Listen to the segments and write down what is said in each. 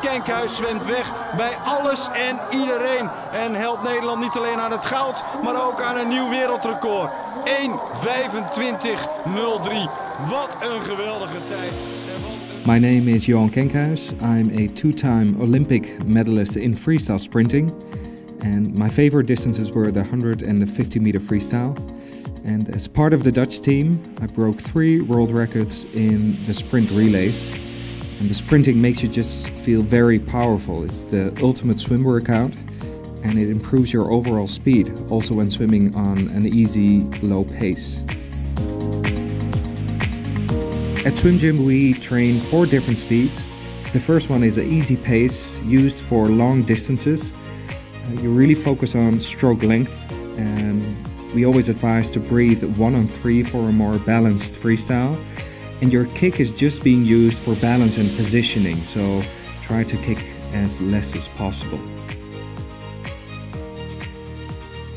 Kenkhuis zwemt weg bij alles en iedereen. En helpt Nederland niet alleen aan het goud, maar ook aan een nieuw wereldrecord. 1.25.03. Wat een geweldige tijd. My name is Johan Kenkhuis. I'm a two time Olympic medalist in freestyle sprinting. And my favorite distances were the 100 and the 50 meter freestyle. And as part of the Dutch team, I broke three world records in the sprint relays. And the sprinting makes you just feel very powerful. It's the ultimate swim workout and it improves your overall speed, also when swimming on an easy, low pace. At Swim Gym, we train four different speeds. The first one is an easy pace used for long distances. Uh, you really focus on stroke length, and we always advise to breathe one on three for a more balanced freestyle and your kick is just being used for balance and positioning, so try to kick as less as possible.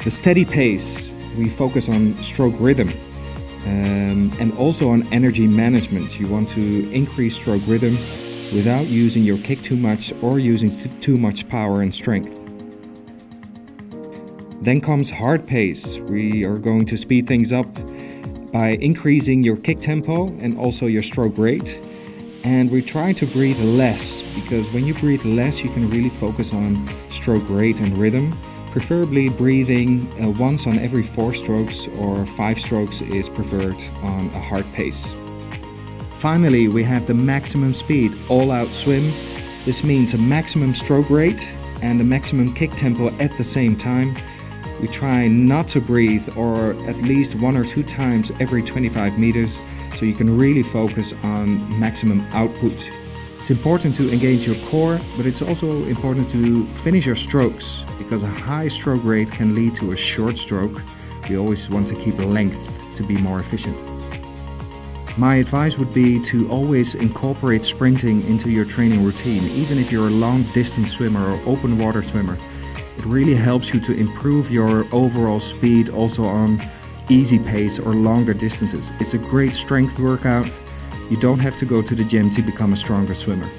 The steady pace, we focus on stroke rhythm um, and also on energy management. You want to increase stroke rhythm without using your kick too much or using too much power and strength. Then comes hard pace. We are going to speed things up by increasing your kick tempo and also your stroke rate. And we try to breathe less because when you breathe less, you can really focus on stroke rate and rhythm. Preferably breathing uh, once on every four strokes or five strokes is preferred on a hard pace. Finally, we have the maximum speed all out swim. This means a maximum stroke rate and a maximum kick tempo at the same time we try not to breathe or at least one or two times every 25 meters so you can really focus on maximum output. It's important to engage your core, but it's also important to finish your strokes because a high stroke rate can lead to a short stroke. We always want to keep a length to be more efficient. My advice would be to always incorporate sprinting into your training routine, even if you're a long distance swimmer or open water swimmer. It really helps you to improve your overall speed also on easy pace or longer distances. It's a great strength workout. You don't have to go to the gym to become a stronger swimmer.